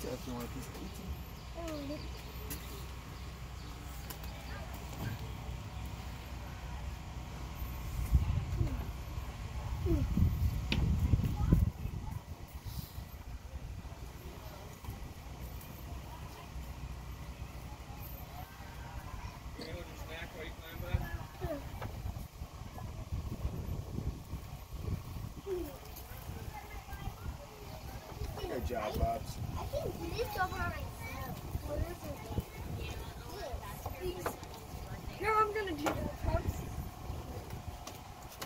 pizza if you want a piece of pizza. Job, Bobs.